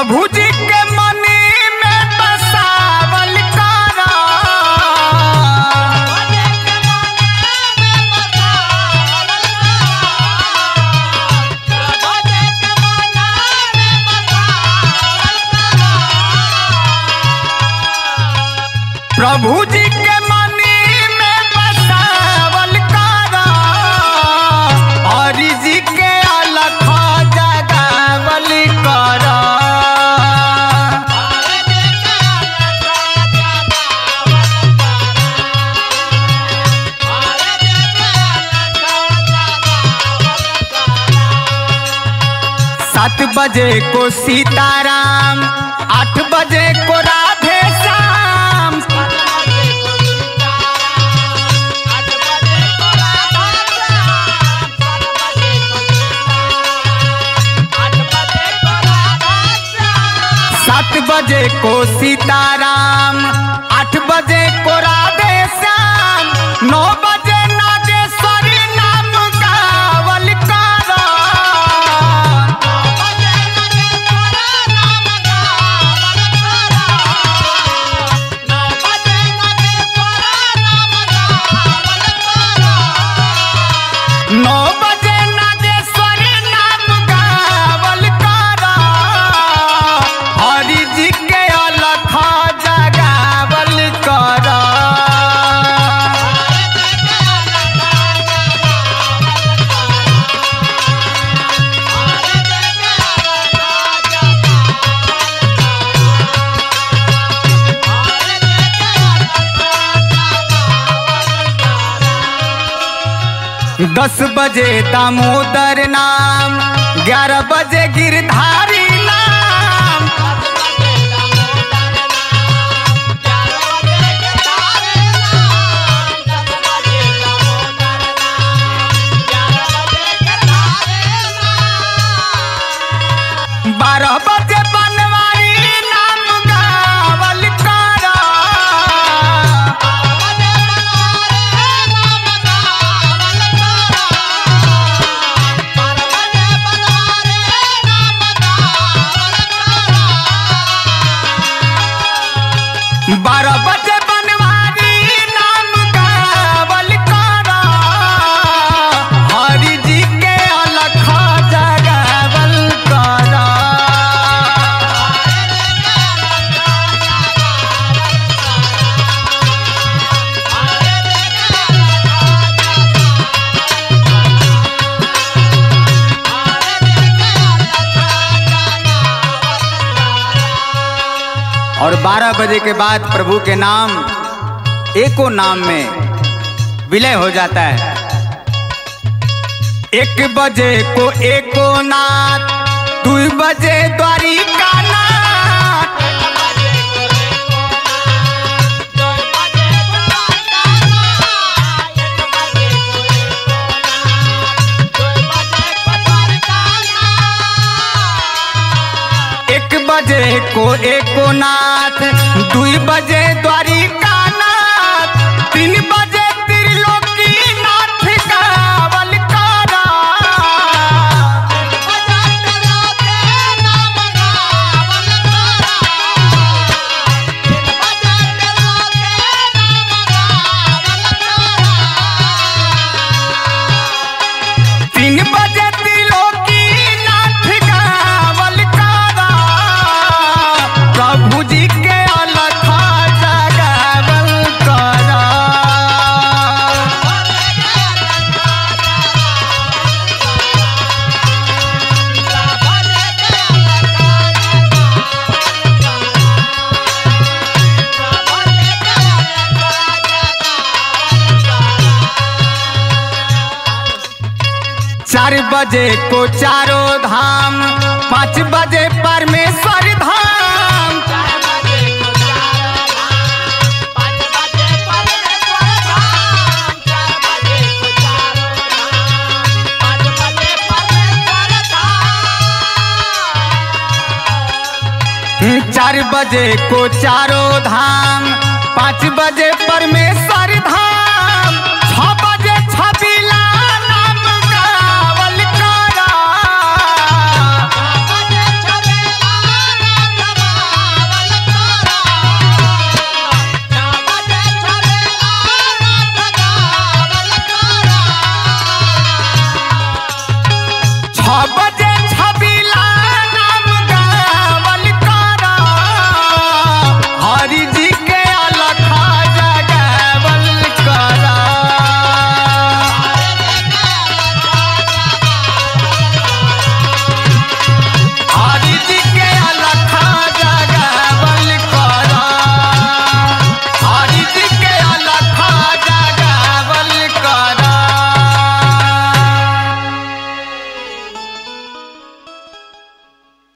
प्रभु जी के मनी बजे को सीताराम, आठ बजे को राधे श्याम। सात बजे को सीताराम, आठ बजे को राधे श्याम। नौ नौ दस बजे दामोदर नाम ग्यारह बजे गिरधारी और 12 बजे के बाद प्रभु के नाम एको नाम में विलय हो जाता है। एक बजे को एको नाथ दू बजे द्वारिका बजे को एको नाथ दुई बजे चार बजे को चारों धाम पाँच बजे परमेश्वर धाम। चार बजे को चारों धाम पाँच बजे परमेश्वर धाम।